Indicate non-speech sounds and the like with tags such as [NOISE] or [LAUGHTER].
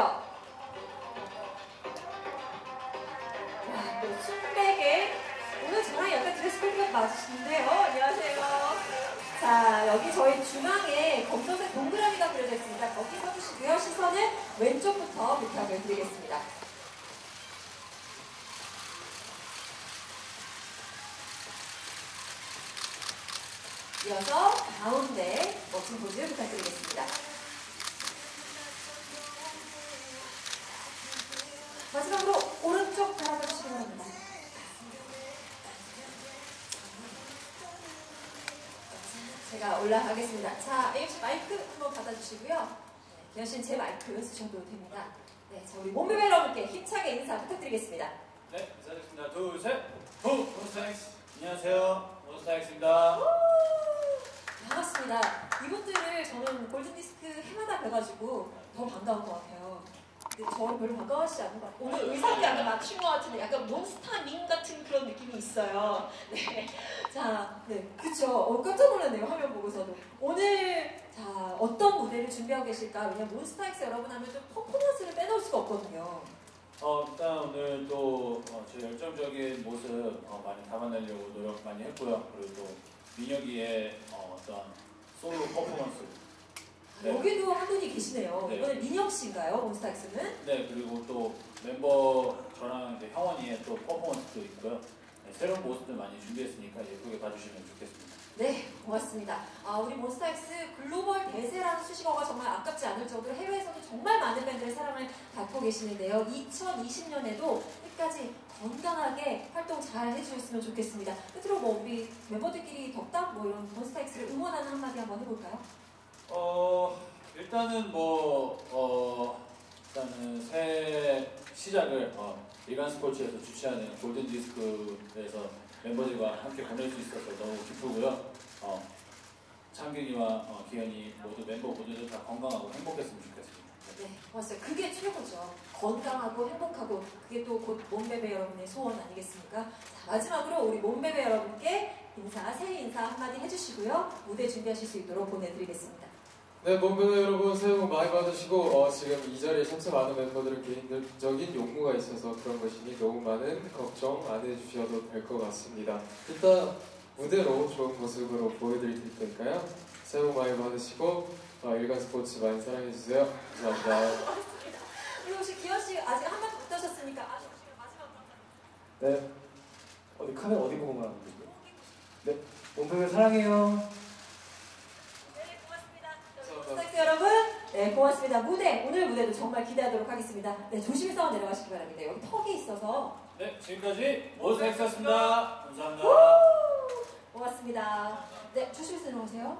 와, 또 순백에 오늘 저랑 약간 드레스 코드가 맞으신데요. 안녕하세요. 자, 여기 저희 중앙에 검정색 동그라미가 그려져 있습니다. 거기 서주시고요. 시선은 왼쪽부터 부탁을 드리겠습니다. 이어서 가운데 멋진 포즈 부탁드리겠습니다. 마지막으로 오른쪽 바라봐 주시기 바랍니다. 제가 올라가겠습니다. 자, 마이크 한번 받아주시고요. 네, 씨는 제 마이크 쓰셔도 됩니다. 네, 자, 우리 몸베베 여러분께 힘차게 인사 부탁드리겠습니다. 네, 인사드리겠습니다. 둘, 셋. 후, 몬스타엑스. 안녕하세요. 몬스타엑스입니다. 반갑습니다. 이분들을 저는 골든디스크 해마다 뵈가지고 더 반가운 것 같아요. 근데 저를 별로 반가워하시지 않는 것 같아요. 오늘 의상이 약간 맞춘 것 같은데 약간 몬스타 민 같은 그런 느낌이 있어요. [LAUGHS] 네. 자, 네. 그쵸. 어, 깜짝 놀랐네요. 화면 보고서도. 오늘, 자, 어떤 무대를 준비하고 계실까? 왜냐면 몬스타엑스 여러분 하면 좀 퍼포먼스를 빼놓을 수가 없거든요. 어, 일단 오늘 또 어, 제 열정적인 모습 어, 많이 담아내려고 노력 많이 했고요. 그리고 또 민혁이의 어, 어떤 솔로 퍼포먼스. 네. 여기도 한 분이 계시네요. 네. 이번에 민혁 씨인가요? 몬스타엑스는? 네, 그리고 또 멤버 저랑 이제 형원이의 또 퍼포먼스도 있고요. 네, 새로운 모습들 많이 준비했으니까 예쁘게 봐주시면 좋겠습니다. 네, 고맙습니다. 아, 우리 몬스타엑스 글로벌 대세라는 수식어가 정말 아깝지 않을 정도로 해외에서도 정말 많은 밴드의 사랑을 받고 계시는데요. 2020년에도 끝까지 건강하게 활동 잘 해주셨으면 좋겠습니다. 끝으로 뭐 우리 멤버들끼리 덕담 뭐 이런 몬스타엑스를 응원하는 한마디 한번 해볼까요? 어 일단은 뭐 어, 일단은 새 시작을 어, 일간 스포츠에서 주최하는 골든 디스크에서 멤버들과 함께 보낼 수 있어서 너무 기쁘고요. 어, 창균이와 어, 기현이 모두 멤버 모두들 다 건강하고 행복했으면 좋겠습니다. 네. 네, 고맙습니다. 그게 최고죠. 건강하고 행복하고 그게 또 곧 몸베베 여러분의 소원 아니겠습니까? 자, 마지막으로 우리 몸베베 여러분께 인사, 새해 인사 한마디 해주시고요. 무대 준비하실 수 있도록 보내드리겠습니다. 네, 몸베베 여러분 새해 복 많이 받으시고 어, 지금 이 자리에 참석하는 멤버들은 개인적인 용무가 있어서 그런 것이니 너무 많은 걱정 안 해주셔도 될 것 같습니다. 이따 무대로 좋은 모습으로 보여드릴 테니까요. 새해 복 많이 받으시고 어, 일간 스포츠 많이 사랑해주세요. 감사합니다. 우리 혹시 기현 씨 아직 한 마디 못 하셨으니까 아직 마지막. 네. 어디 카메라 어디 보고 말하는 거죠? 네. 몸베베 사랑해요. 네, 고맙습니다. 감사합니다. 스타엑스 여러분, 네, 고맙습니다. 무대, 오늘 무대도 정말 기대하도록 하겠습니다. 네, 조심해서 내려가시기 바랍니다. 여기 턱이 있어서. 네, 지금까지 몬스타엑스였습니다. 감사합니다. 고맙습니다. 네, 조심해서 내려오세요.